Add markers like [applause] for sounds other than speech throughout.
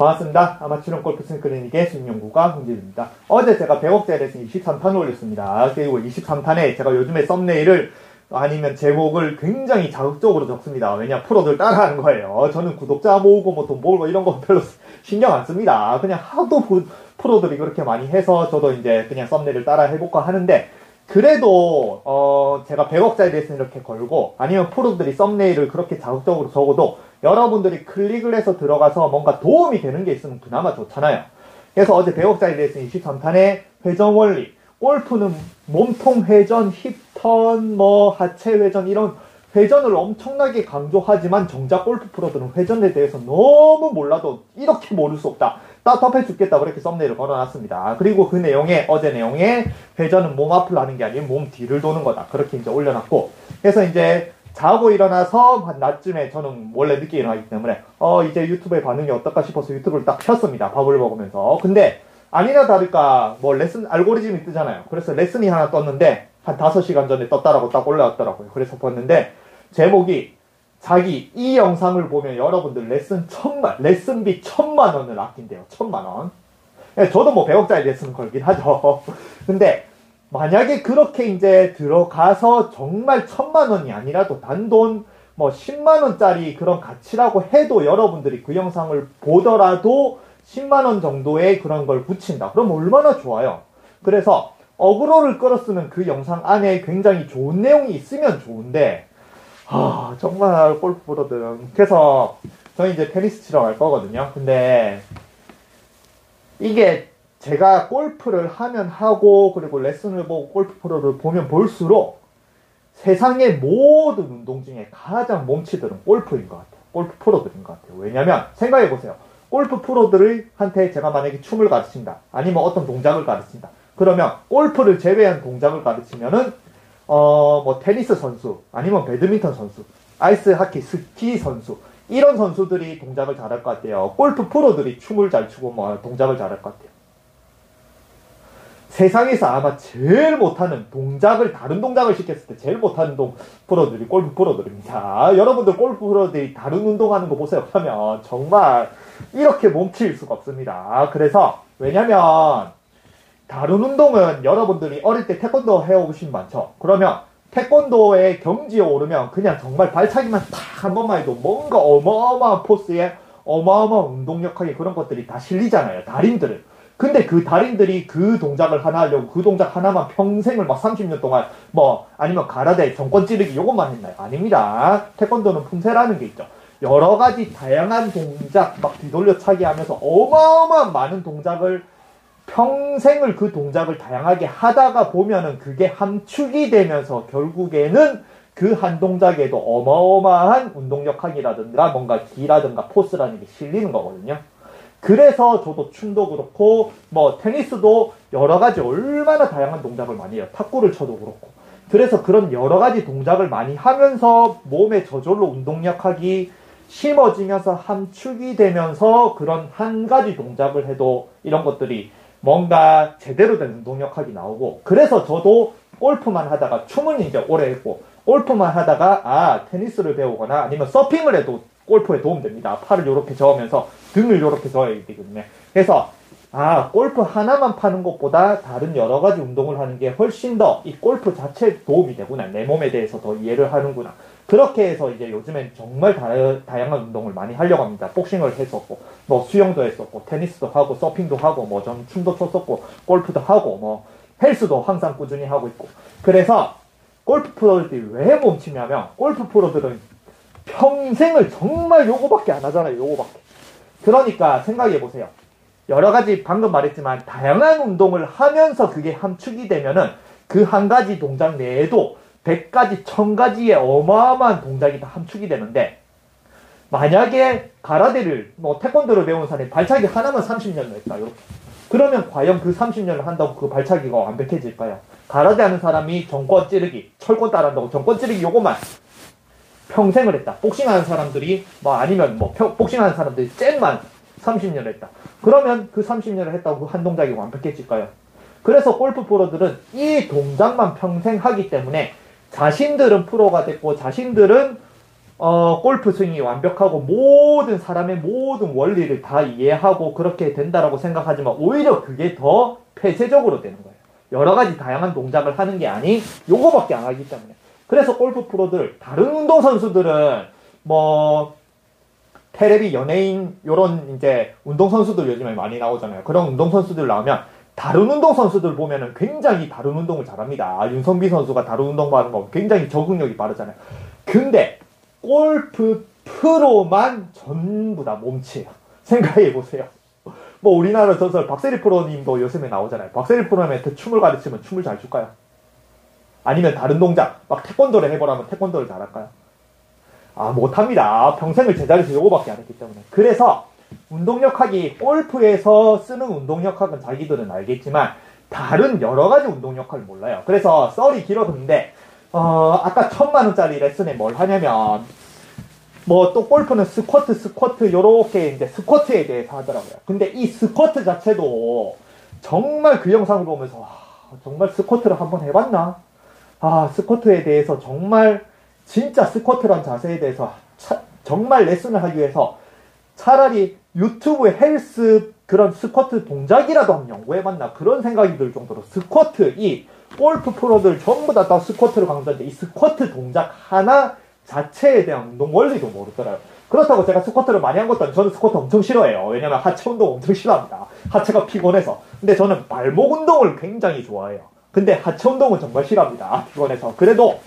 반갑습니다. 아마추어 골프 스크리닉의 수익연구가 홍진입니다. 어제 제가 100억짜리 레슨 23탄을 올렸습니다. 그리고 23탄에 제가 요즘에 썸네일을 아니면 제목을 굉장히 자극적으로 적습니다. 왜냐, 프로들 따라하는 거예요. 저는 구독자 모으고 뭐 돈 모으고 이런 거 별로 [laughs] 신경 안 씁니다. 그냥 하도 프로들이 그렇게 많이 해서 저도 이제 그냥 썸네일을 따라 해볼까 하는데, 그래도 어 제가 100억짜리 레슨 이렇게 걸고 아니면 프로들이 썸네일을 그렇게 자극적으로 적어도 여러분들이 클릭을 해서 들어가서 뭔가 도움이 되는 게 있으면 그나마 좋잖아요. 그래서 어제 100억짜리 레슨 23탄의 회전 원리 골프는 몸통 회전, 힙턴, 뭐 하체 회전 이런 회전을 엄청나게 강조하지만 정작 골프 프로들은 회전에 대해서 너무 몰라도 이렇게 모를 수 없다. 답답해 죽겠다. 그렇게 썸네일을 걸어놨습니다. 그리고 그 내용에, 어제 내용에 회전은 몸 앞을 하는 게 아닌 몸 뒤를 도는 거다. 그렇게 이제 올려놨고. 그래서 이제 자고 일어나서 한 낮쯤에 저는 원래 늦게 일어나기 때문에, 어, 이제 유튜브의 반응이 어떨까 싶어서 유튜브를 딱 켰습니다. 밥을 먹으면서. 근데, 아니나 다를까, 뭐 레슨 알고리즘이 뜨잖아요. 그래서 레슨이 하나 떴는데, 한 5시간 전에 떴다라고 딱 올라왔더라고요. 그래서 봤는데, 제목이 자기 이 영상을 보면 여러분들 레슨 천만, 레슨비 천만 원을 아낀대요. 천만 원. 예, 저도 뭐 100억짜리 레슨 걸긴 하죠. [laughs] 근데 만약에 그렇게 이제 들어가서 정말 천만 원이 아니라도 단돈 뭐 10만 원짜리 그런 가치라고 해도 여러분들이 그 영상을 보더라도 10만 원 정도의 그런 걸 붙인다. 그럼 얼마나 좋아요. 그래서 어그로를 끌었으면 그 영상 안에 굉장히 좋은 내용이 있으면 좋은데 아, 정말 골프 프로들은. 그래서, 저희 이제 테니스 치러 갈 거거든요. 근데, 이게 제가 골프를 하면 하고, 그리고 레슨을 보고 골프 프로를 보면 볼수록, 세상의 모든 운동 중에 가장 몸치들은 골프인 것 같아요. 골프 프로들인 것 같아요. 왜냐면, 생각해 보세요. 골프 프로들한테 제가 만약에 춤을 가르친다. 아니면 어떤 동작을 가르친다. 그러면 골프를 제외한 동작을 가르치면은 어, 뭐, 테니스 선수, 아니면 배드민턴 선수, 아이스 하키, 스키 선수, 이런 선수들이 동작을 잘할 것 같아요. 골프 프로들이 춤을 잘 추고 뭐 동작을 잘할 것 같아요. 세상에서 아마 제일 못하는 동작을 다른 동작을 시켰을 때 제일 못하는 동 프로들이 골프 프로들입니다. 여러분들 골프 프로들이 다른 운동하는 거 보세요. 그러면 정말 이렇게 몸치일 수가 없습니다. 그래서 왜냐면 다른 운동은 여러분들이 어릴 때 태권도 해오신 많죠? 그러면 태권도의 경지에 오르면 그냥 정말 발차기만 딱 한 번만 해도 뭔가 어마어마한 포스에 어마어마한 운동력하게 그런 것들이 다 실리잖아요. 달인들은. 근데 그 달인들이 그 동작을 하나 하려고 그 동작 하나만 평생을 막 30년 동안 뭐 아니면 가라데 정권 찌르기 요것만 했나요? 아닙니다. 태권도는 품새라는 게 있죠. 여러 가지 다양한 동작 막 뒤돌려 차기 하면서 어마어마한 많은 동작을 평생을 그 동작을 다양하게 하다가 보면은 그게 함축이 되면서 결국에는 그 한 동작에도 어마어마한 운동력학이라든가 뭔가 기라든가 포스라는 게 실리는 거거든요. 그래서 저도 춤도 그렇고 뭐 테니스도 여러 가지 얼마나 다양한 동작을 많이 해요. 탁구를 쳐도 그렇고. 그래서 그런 여러 가지 동작을 많이 하면서 몸에 저절로 운동력학이 심어지면서 함축이 되면서 그런 한 가지 동작을 해도 이런 것들이 뭔가 제대로 된 운동력학이 나오고 그래서 저도 골프만 하다가 춤은 이제 오래 했고 골프만 하다가 아 테니스를 배우거나 아니면 서핑을 해도 골프에 도움됩니다. 팔을 이렇게 저으면서 등을 이렇게 저어야 되거든요. 그래서 아 골프 하나만 파는 것보다 다른 여러 가지 운동을 하는 게 훨씬 더 이 골프 자체에 도움이 되구나 내 몸에 대해서 더 이해를 하는구나 그렇게 해서 이제 요즘엔 정말 다, 다양한 운동을 많이 하려고 합니다. 복싱을 했었고, 뭐 수영도 했었고, 테니스도 하고, 서핑도 하고, 뭐전 춤도 췄었고, 골프도 하고, 뭐 헬스도 항상 꾸준히 하고 있고. 그래서 골프 프로들이 왜 멈추냐면, 골프 프로들은 평생을 정말 요거밖에 안 하잖아요. 요거밖에. 그러니까 생각해 보세요. 여러 가지 방금 말했지만 다양한 운동을 하면서 그게 함축이 되면은 그 한 가지 동작 내에도 100가지, 1000가지의 어마어마한 동작이 다 함축이 되는데, 만약에 가라데를, 뭐, 태권도를 배운 사람이 발차기 하나만 30년을 했다, 이렇게. 그러면 과연 그 30년을 한다고 그 발차기가 완벽해질까요? 가라데 하는 사람이 정권 찌르기, 철권 따라한다고 정권 찌르기 요것만 평생을 했다. 복싱하는 사람들이, 뭐, 아니면 뭐, 복싱하는 사람들이 잼만 30년을 했다. 그러면 그 30년을 했다고 그한 동작이 완벽해질까요? 그래서 골프 프로들은 이 동작만 평생 하기 때문에 자신들은 프로가 됐고 자신들은 어, 골프 스윙이 완벽하고 모든 사람의 모든 원리를 다 이해하고 그렇게 된다라고 생각하지만 오히려 그게 더 폐쇄적으로 되는 거예요. 여러 가지 다양한 동작을 하는 게 아닌 요거밖에 안 하기 때문에. 그래서 골프 프로들, 다른 운동 선수들은 뭐 테레비 연예인 요런 이제 운동 선수들 요즘에 많이 나오잖아요. 그런 운동 선수들 나오면 다른 운동 선수들 보면은 굉장히 다른 운동을 잘합니다. 윤성비 선수가 다른 운동 하는 거 굉장히 적응력이 빠르잖아요. 근데 골프 프로만 전부 다 몸치예요. [laughs] 생각해 보세요. 뭐 우리나라 전설 박세리 프로님도 요즘에 나오잖아요. 박세리 프로님한테 춤을 가르치면 춤을 잘 출까요? 아니면 다른 동작 막 태권도를 해보라면 태권도를 잘할까요? 아 못합니다. 평생을 제자리에서 요거밖에 안 했기 때문에. 그래서 운동역학이 골프에서 쓰는 운동역학은 자기들은 알겠지만 다른 여러 가지 운동역학을 몰라요. 그래서 썰이 길어졌는데 어, 아까 천만 원짜리 레슨에 뭘 하냐면 뭐 또 골프는 스쿼트 스쿼트 요렇게 이제 스쿼트에 대해서 하더라고요. 근데 이 스쿼트 자체도 정말 그 영상을 보면서 와, 정말 스쿼트를 한번 해봤나? 아 스쿼트에 대해서 정말 진짜 스쿼트란 자세에 대해서 차, 정말 레슨을 하기 위해서 차라리 유튜브에 헬스 그런 스쿼트 동작이라도 한번 연구해봤나 그런 생각이 들 정도로 스쿼트 이 골프 프로들 전부 다, 다 스쿼트를 강조하는데 이 스쿼트 동작 하나 자체에 대한 운동 원리도 모르더라고요. 그렇다고 제가 스쿼트를 많이 한 것도 아니고 저는 스쿼트 엄청 싫어해요. 왜냐면 하체 운동 엄청 싫어합니다. 하체가 피곤해서. 근데 저는 발목 운동을 굉장히 좋아해요. 근데 하체 운동은 정말 싫어합니다. 피곤해서. 그래도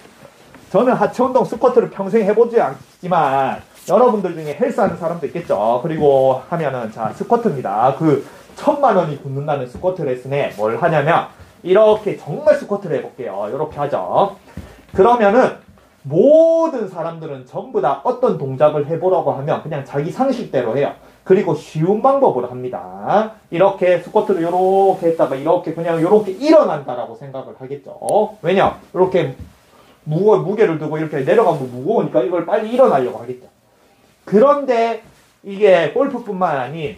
저는 하체 운동 스쿼트를 평생 해보지 않지만 여러분들 중에 헬스 하는 사람도 있겠죠. 그리고 하면은 자 스쿼트입니다. 그 천만 원이 붙는다는 스쿼트 레슨에 뭘 하냐면 이렇게 정말 스쿼트를 해볼게요. 이렇게 하죠. 그러면은 모든 사람들은 전부 다 어떤 동작을 해보라고 하면 그냥 자기 상식대로 해요. 그리고 쉬운 방법으로 합니다. 이렇게 스쿼트를 이렇게 했다가 이렇게 그냥 이렇게 일어난다라고 생각을 하겠죠. 왜냐? 이렇게 무거 무게를 두고 이렇게 내려가면 무거우니까 이걸 빨리 일어나려고 하겠죠. 그런데 이게 골프뿐만 아닌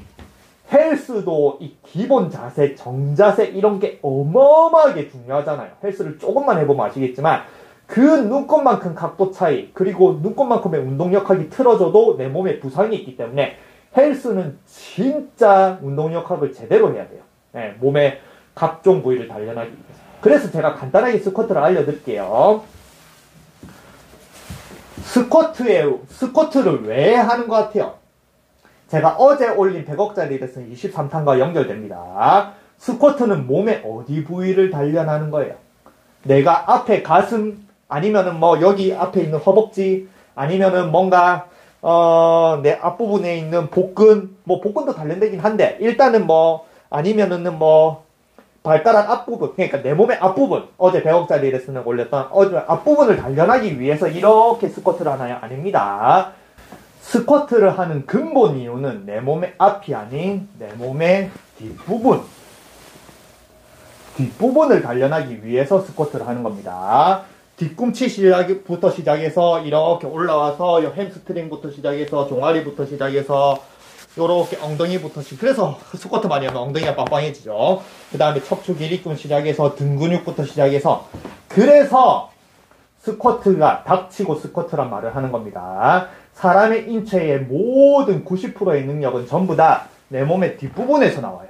헬스도 이 기본 자세, 정자세 이런 게 어마어마하게 중요하잖아요. 헬스를 조금만 해보면 아시겠지만 그 눈곱만큼 각도 차이 그리고 눈곱만큼의 운동력학이 틀어져도 내 몸에 부상이 있기 때문에 헬스는 진짜 운동력학을 제대로 해야 돼요. 네, 몸의 각종 부위를 단련하기 위해서. 그래서 제가 간단하게 스쿼트를 알려드릴게요. 스쿼트에, 스쿼트를 왜 하는 것 같아요? 제가 어제 올린 100억짜리 레슨 23탄과 연결됩니다. 스쿼트는 몸의 어디 부위를 단련하는 거예요? 내가 앞에 가슴, 아니면은 뭐 여기 앞에 있는 허벅지, 아니면은 뭔가, 어, 내 앞부분에 있는 복근, 뭐 복근도 단련되긴 한데, 일단은 뭐, 아니면은 뭐, 발달한 앞부분, 그러니까 내 몸의 앞부분, 어제 100억짜리 레슨을 올렸던 어제 앞부분을 단련하기 위해서 이렇게 스쿼트를 하나요? 아닙니다. 스쿼트를 하는 근본 이유는 내 몸의 앞이 아닌 내 몸의 뒷부분. 뒷부분을 단련하기 위해서 스쿼트를 하는 겁니다. 뒤꿈치 시작부터 시작해서 이렇게 올라와서 햄스트링부터 시작해서 종아리부터 시작해서 요렇게 엉덩이부터 시 그래서 [laughs] 스쿼트 많이 하면 엉덩이가 빵빵해지죠. 그 다음에 척추 길이근 시작해서 등 근육부터 시작해서 그래서 스쿼트가 닥치고 스쿼트란 말을 하는 겁니다. 사람의 인체의 모든 90%의 능력은 전부 다 내 몸의 뒷부분에서 나와요.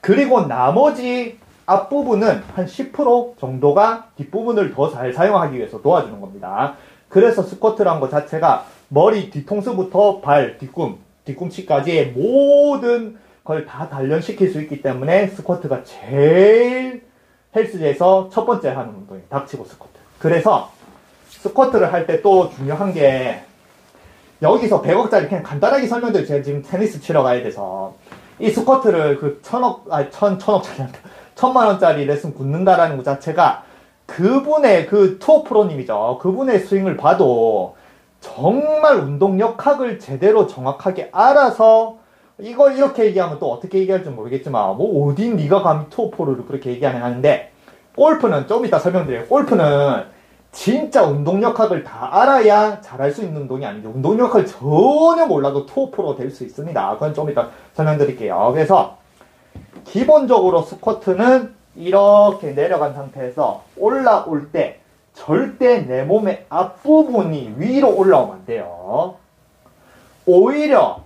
그리고 나머지 앞부분은 한 10% 정도가 뒷부분을 더 잘 사용하기 위해서 도와주는 겁니다. 그래서 스쿼트란 것 자체가 머리 뒤통수부터 발, 뒤꿈, 뒤꿈치까지의 모든 걸 다 단련시킬 수 있기 때문에 스쿼트가 제일 헬스에서 첫 번째 하는 운동이에요. 닥치고 스쿼트. 그래서 스쿼트를 할 때 또 중요한 게 여기서 100억짜리 그냥 간단하게 설명드려 제가 지금 테니스 치러 가야 돼서 이 스쿼트를 그 천억 아니 천 천억짜리 천만 원짜리 레슨 굳는다라는 것 자체가 그분의 그 투어 프로님이죠. 그분의 스윙을 봐도 정말 운동 역학을 제대로 정확하게 알아서 이걸 이렇게 얘기하면 또 어떻게 얘기할지 모르겠지만 뭐 어딘 네가 감히 투어포를 그렇게 얘기하냐 하는데 골프는 좀 이따 설명드려요. 골프는 진짜 운동 역학을 다 알아야 잘할 수 있는 운동이 아니죠. 운동 역학을 전혀 몰라도 투어포로 될 수 있습니다. 그건 좀 이따 설명드릴게요. 그래서 기본적으로 스쿼트는 이렇게 내려간 상태에서 올라올 때 절대 내 몸의 앞부분이 위로 올라오면 안 돼요. 오히려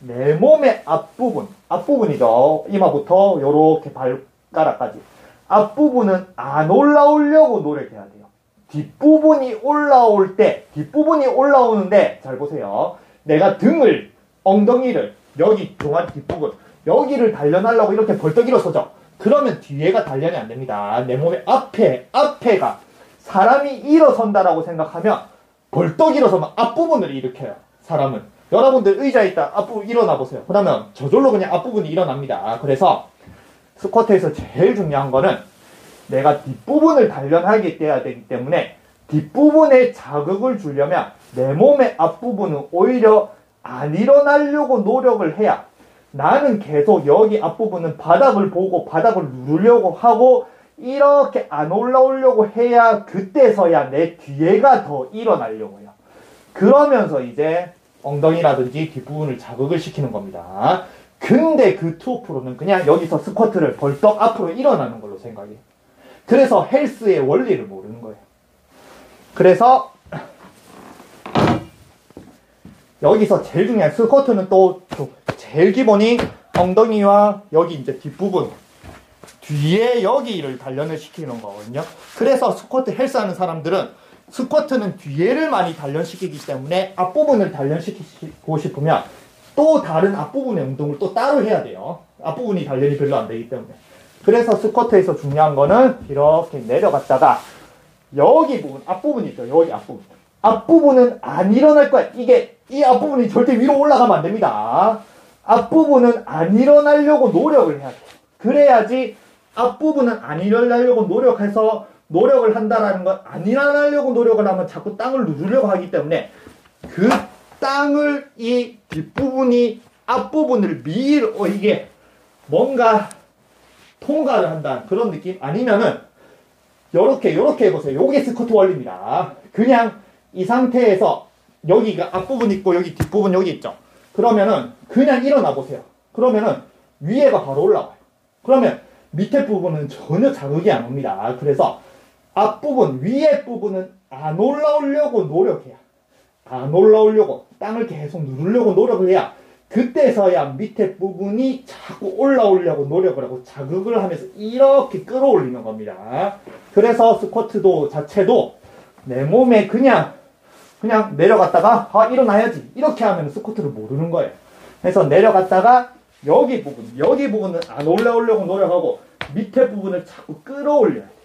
내 몸의 앞부분, 앞부분이죠. 이마부터 요렇게 발가락까지. 앞부분은 안 올라오려고 노력해야 돼요. 뒷부분이 올라올 때, 뒷부분이 올라오는데, 잘 보세요. 내가 등을, 엉덩이를, 여기 중앙 뒷부분, 여기를 단련하려고 이렇게 벌떡 일어서죠. 그러면 뒤에가 단련이 안 됩니다. 내 몸의 앞에, 앞에가 사람이 일어선다라고 생각하면 벌떡 일어서면 앞부분을 일으켜요. 사람은. 여러분들 의자에 있다 앞부분 일어나 보세요. 그러면 저절로 그냥 앞부분이 일어납니다. 그래서 스쿼트에서 제일 중요한 거는 내가 뒷부분을 단련하게 돼야 되기 때문에 뒷부분에 자극을 주려면 내 몸의 앞부분은 오히려 안 일어나려고 노력을 해야 나는 계속 여기 앞부분은 바닥을 보고 바닥을 누르려고 하고 이렇게 안 올라오려고 해야 그때서야 내 뒤에가 더 일어나려고 해요. 그러면서 이제 엉덩이라든지 뒷부분을 자극을 시키는 겁니다. 근데 그 투어프로는 그냥 여기서 스쿼트를 벌떡 앞으로 일어나는 걸로 생각해요. 그래서 헬스의 원리를 모르는 거예요. 그래서 여기서 제일 중요한 스쿼트는 또 제일 기본이 엉덩이와 여기 이제 뒷부분 뒤에 여기를 단련을 시키는 거거든요. 그래서 스쿼트 헬스 하는 사람들은 스쿼트는 뒤에를 많이 단련시키기 때문에 앞부분을 단련시키고 싶으면 또 다른 앞부분의 운동을 또 따로 해야 돼요. 앞부분이 단련이 별로 안 되기 때문에. 그래서 스쿼트에서 중요한 거는 이렇게 내려갔다가 여기 부분, 앞부분 있죠. 여기 앞부분. 앞부분은 안 일어날 거야. 이게, 이 앞부분이 절대 위로 올라가면 안 됩니다. 앞부분은 안 일어나려고 노력을 해야 돼. 그래야지 앞부분은 안 일어나려고 노력해서 노력을 한다라는 건 안 일어나려고 노력을 하면 자꾸 땅을 누르려고 하기 때문에 그 땅을 이 뒷부분이 앞부분을 밀, 어, 이게 뭔가 통과를 한다 그런 느낌? 아니면은 요렇게 요렇게 해보세요. 요게 스쿼트 원리입니다. 그냥 이 상태에서 여기가 앞부분 있고 여기 뒷부분 여기 있죠. 그러면은 그냥 일어나 보세요. 그러면은 위에가 바로 올라와요. 그러면 밑에 부분은 전혀 자극이 안 옵니다. 그래서 앞부분, 위에 부분은 안 올라오려고 노력해야. 안 올라오려고, 땅을 계속 누르려고 노력을 해야, 그때서야 밑에 부분이 자꾸 올라오려고 노력을 하고 자극을 하면서 이렇게 끌어올리는 겁니다. 그래서 스쿼트도 자체도 내 몸에 그냥, 그냥 내려갔다가, 아, 일어나야지. 이렇게 하면 스쿼트를 모르는 거예요. 그래서 내려갔다가 여기 부분, 여기 부분은 안 올라오려고 노력하고 밑에 부분을 자꾸 끌어올려야 돼요.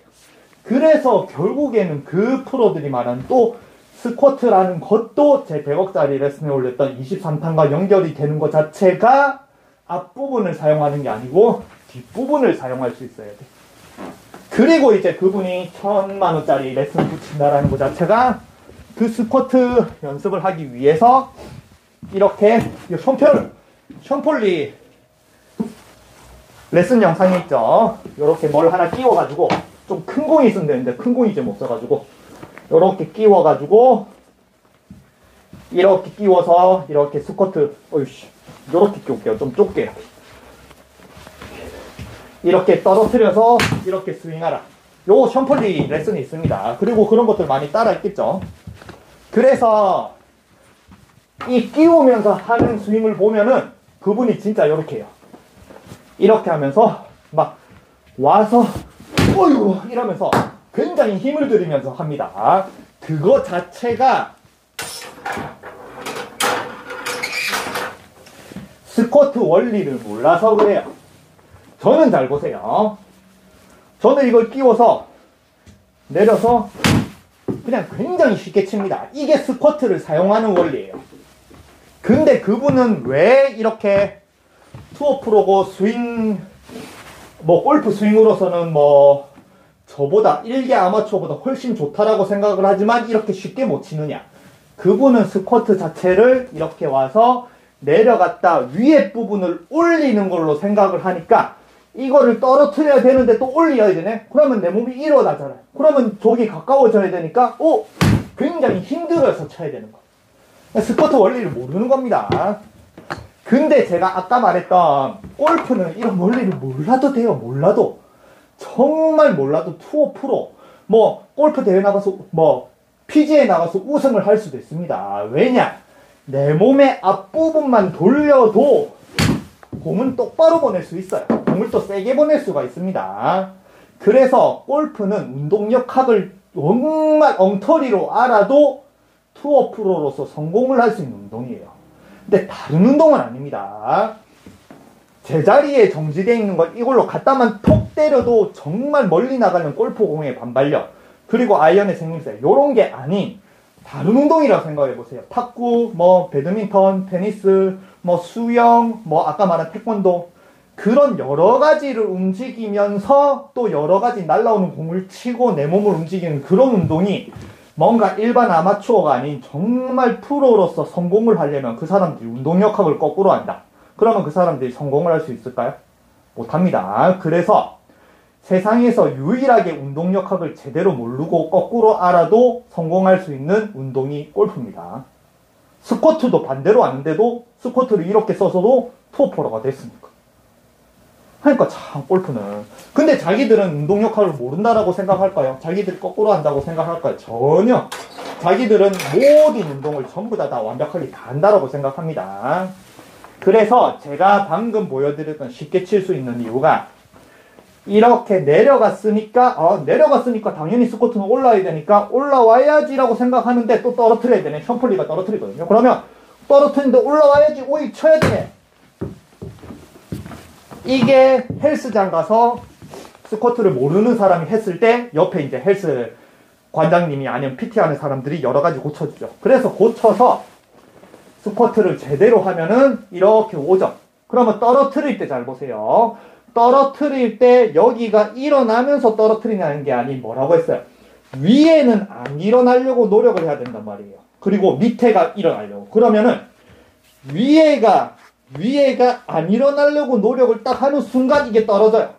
그래서 결국에는 그 프로들이 말하는 또 스쿼트라는 것도 제 100억짜리 레슨에 올렸던 23탄과 연결이 되는 것 자체가 앞부분을 사용하는 게 아니고 뒷부분을 사용할 수 있어야 돼. 그리고 이제 그분이 천만 원짜리 레슨 붙인다라는 것 자체가 그 스쿼트 연습을 하기 위해서 이렇게 션 폴, 션 폴리 레슨 영상이 있죠. 이렇게 뭘 하나 끼워가지고 좀 큰 공이 있으면 되는데 큰 공이 이제 없어가지고 이렇게 끼워가지고 이렇게 끼워서 이렇게 스쿼트 어이씨 이렇게 끼울게요. 좀 좁게 이렇게 떨어뜨려서 이렇게 스윙하라. 요 샴폴리 레슨이 있습니다. 그리고 그런 것들 많이 따라 있겠죠. 그래서 이 끼우면서 하는 스윙을 보면은 그분이 진짜 이렇게 해요. 이렇게 하면서 막 와서 어이구 이러면서 굉장히 힘을 들이면서 합니다. 그거 자체가 스쿼트 원리를 몰라서 그래요. 저는 잘 보세요. 저는 이걸 끼워서 내려서 그냥 굉장히 쉽게 칩니다. 이게 스쿼트를 사용하는 원리예요. 근데 그분은 왜 이렇게 투어 프로고 스윙 뭐 골프 스윙으로서는 뭐 저보다 일개 아마추어보다 훨씬 좋다라고 생각을 하지만 이렇게 쉽게 못 치느냐? 그분은 스쿼트 자체를 이렇게 와서 내려갔다 위에 부분을 올리는 걸로 생각을 하니까 이거를 떨어뜨려야 되는데 또 올려야 되네? 그러면 내 몸이 일어나잖아요. 그러면 저기 가까워져야 되니까, 오! 굉장히 힘들어서 쳐야 되는 거예요. 스쿼트 원리를 모르는 겁니다. 근데 제가 아까 말했던 골프는 이런 원리를 몰라도 돼요. 몰라도. 정말 몰라도 투어 프로. 뭐 골프 대회 나가서 뭐 PGA 나가서 우승을 할 수도 있습니다. 왜냐? 내 몸의 앞부분만 돌려도 공은 똑바로 보낼 수 있어요. 공을 또 세게 보낼 수가 있습니다. 그래서 골프는 운동력학을 정말 엉터리로 알아도 투어 프로로서 성공을 할 수 있는 운동이에요. 근데 다른 운동은 아닙니다. 제자리에 정지되어 있는 걸 이걸로 갖다만 톡 때려도 정말 멀리 나가는 골프공의 반발력 그리고 아이언의 생명세 이런 게 아닌 다른 운동이라고 생각해 보세요. 탁구, 뭐 배드민턴, 테니스, 뭐 수영, 뭐 아까 말한 태권도 그런 여러 가지를 움직이면서 또 여러 가지 날라오는 공을 치고 내 몸을 움직이는 그런 운동이 뭔가 일반 아마추어가 아닌 정말 프로로서 성공을 하려면 그 사람들이 운동역학을 거꾸로 한다. 그러면 그 사람들이 성공을 할 수 있을까요? 못합니다. 그래서 세상에서 유일하게 운동역학을 제대로 모르고 거꾸로 알아도 성공할 수 있는 운동이 골프입니다. 스쿼트도 반대로 아는데도 스쿼트를 이렇게 써서도 투어포러가 됐습니까? 하니까 참 골프는 근데 자기들은 운동역학을 모른다라고 생각할까요? 자기들이 거꾸로 한다고 생각할까요? 전혀 자기들은 모든 운동을 전부 다, 다 완벽하게 다 한다라고 생각합니다. 그래서 제가 방금 보여드렸던 쉽게 칠 수 있는 이유가 이렇게 내려갔으니까 어, 내려갔으니까 당연히 스쿼트는 올라야 되니까 올라와야지라고 생각하는데 또 떨어뜨려야 되네. 샴플리가 떨어뜨리거든요. 그러면 떨어뜨리는데 올라와야지 오이 쳐야 되네. 이게 헬스장 가서 스쿼트를 모르는 사람이 했을 때 옆에 이제 헬스 관장님이 아니면 PT 하는 사람들이 여러 가지 고쳐주죠. 그래서 고쳐서 스쿼트를 제대로 하면은 이렇게 오죠. 그러면 떨어뜨릴 때 잘 보세요. 떨어뜨릴 때 여기가 일어나면서 떨어뜨리는 게 아닌 뭐라고 했어요? 위에는 안 일어나려고 노력을 해야 된단 말이에요. 그리고 밑에가 일어나려고. 그러면은 위에가 위에가 안 일어나려고 노력을 딱 하는 순간 이게 떨어져요.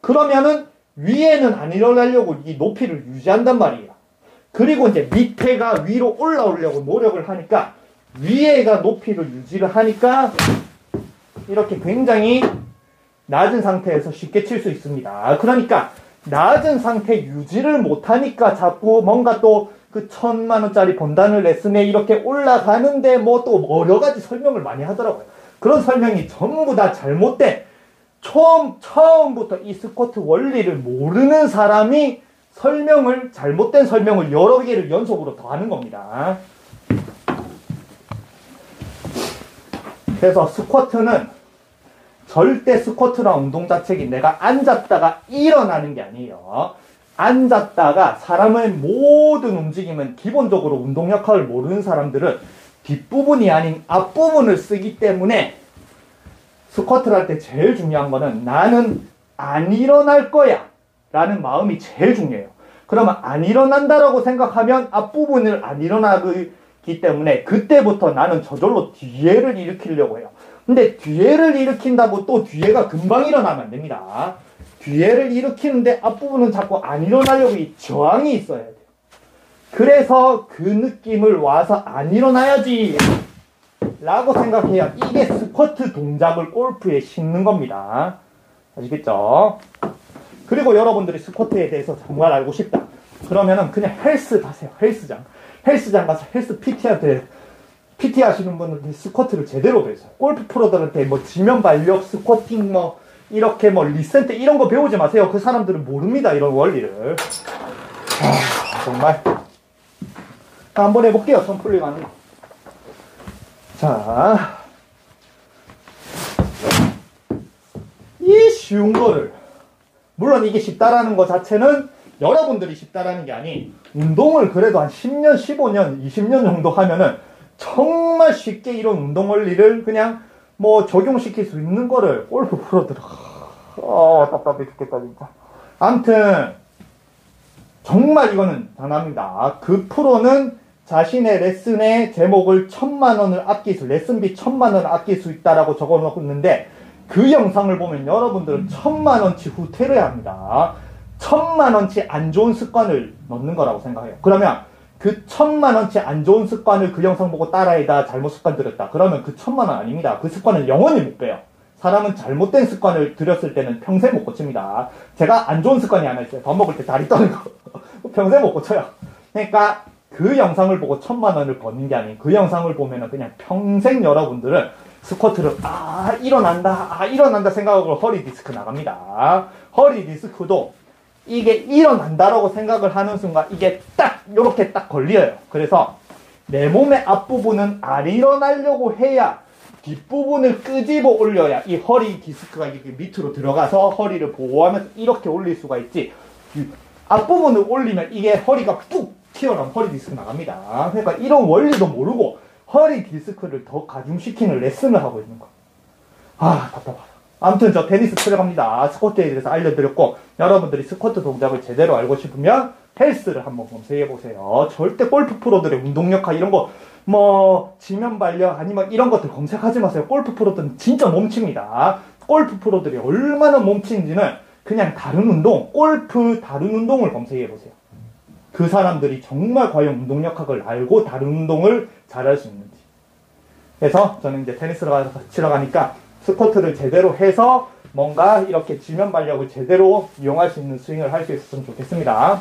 그러면은 위에는 안 일어나려고 이 높이를 유지한단 말이에요. 그리고 이제 밑에가 위로 올라오려고 노력을 하니까 위에가 높이를 유지를 하니까 이렇게 굉장히 낮은 상태에서 쉽게 칠 수 있습니다. 그러니까 낮은 상태 유지를 못하니까 자꾸 뭔가 또 그 천만 원짜리 본다는 레슨에 이렇게 올라가는데 뭐 또 여러 가지 설명을 많이 하더라고요. 그런 설명이 전부 다 잘못된 처음 처음부터 이 스쿼트 원리를 모르는 사람이 설명을 잘못된 설명을 여러 개를 연속으로 더 하는 겁니다. 그래서 스쿼트는 절대 스쿼트나 운동 자체가 내가 앉았다가 일어나는 게 아니에요. 앉았다가 사람의 모든 움직임은 기본적으로 운동 역학을 모르는 사람들은 뒷부분이 아닌 앞부분을 쓰기 때문에 스쿼트를 할 때 제일 중요한 거는 나는 안 일어날 거야 라는 마음이 제일 중요해요. 그러면 안 일어난다라고 생각하면 앞부분을 안 일어나기 때문에 그때부터 나는 저절로 뒤에를 일으키려고 해요. 근데 뒤에를 일으킨다고 또 뒤에가 금방 일어나면 안 됩니다. 뒤에를 일으키는데 앞부분은 자꾸 안 일어나려고 이 저항이 있어야 돼요. 그래서 그 느낌을 와서 안 일어나야지 라고 생각해야 이게 스쿼트 동작을 골프에 심는 겁니다. 아시겠죠? 그리고 여러분들이 스쿼트에 대해서 정말 알고 싶다. 그러면은 그냥 헬스 가세요. 헬스장. 헬스장 가서 헬스 PT한테 PT 하시는 분들 스쿼트를 제대로 배우세요. 골프 프로들한테 뭐 지면 반력, squatting 뭐 이렇게 뭐 recenter 이런 거 배우지 마세요. 그 사람들은 모릅니다. 이런 원리를. 아, 정말. 한번 해볼게요. 선풀리 가는 거. 자. 이 쉬운 거를. 물론 이게 쉽다라는 것 자체는 여러분들이 쉽다라는 게 아닌 운동을 그래도 한 10년, 15년, 20년 정도 하면은 정말 쉽게 이런 운동 원리를 그냥 뭐 적용시킬 수 있는 거를 골프 프로들 아 답답해 죽겠다 진짜 암튼 정말 이거는 단합니다 그 프로는 자신의 레슨의 제목을 천만 원을 아낄 수 레슨비 천만 원을 아낄 수 있다라고 적어 놓았는데 그 영상을 보면 여러분들은 천만 원치 후퇴를 합니다 천만 원치 안 좋은 습관을 넣는 거라고 생각해요 그러면 그 천만 원치 안 좋은 습관을 그 영상 보고 따라해다 잘못 습관 들였다. 그러면 그 천만 원 아닙니다. 그 습관을 영원히 못 빼요. 사람은 잘못된 습관을 들였을 때는 평생 못 고칩니다. 제가 안 좋은 습관이 하나 있어요. 밥 먹을 때 다리 떠는 거. [laughs] 평생 못 고쳐요. 그러니까 그 영상을 보고 천만 원을 버는 게 아닌 그 영상을 보면은 그냥 평생 여러분들은 스쿼트를 아 일어난다 아 일어난다 생각하고 허리 디스크 나갑니다. 허리 디스크도 이게 일어난다라고 생각을 하는 순간 이게 딱 이렇게 딱 걸려요. 그래서 내 몸의 앞부분은 안 일어나려고 해야 뒷부분을 끄집어 올려야 이 허리 디스크가 이렇게 밑으로 들어가서 허리를 보호하면서 이렇게 올릴 수가 있지. 이 앞부분을 올리면 이게 허리가 뚝 튀어나온 허리 디스크 나갑니다. 그러니까 이런 원리도 모르고 허리 디스크를 더 가중시키는 레슨을 하고 있는 거. 아, 답답하다. 아무튼 저 테니스 치러 갑니다. 스쿼트에 대해서 알려드렸고, 여러분들이 스쿼트 동작을 제대로 알고 싶으면 헬스를 한번 검색해 보세요. 절대 골프 프로들의 운동 역학 이런 거, 뭐, 지면 발력 아니면 이런 것들 검색하지 마세요. 골프 프로들은 진짜 몸칩니다. 골프 프로들이 얼마나 몸친지는 그냥 다른 운동, 골프 다른 운동을 검색해 보세요. 그 사람들이 정말 과연 운동력학을 알고 다른 운동을 잘할 수 있는지. 그래서 저는 이제 테니스를 가서 치러 가니까 스쿼트를 제대로 해서 뭔가 이렇게 지면 발력을 제대로 이용할 수 있는 스윙을 할 수 있었으면 좋겠습니다.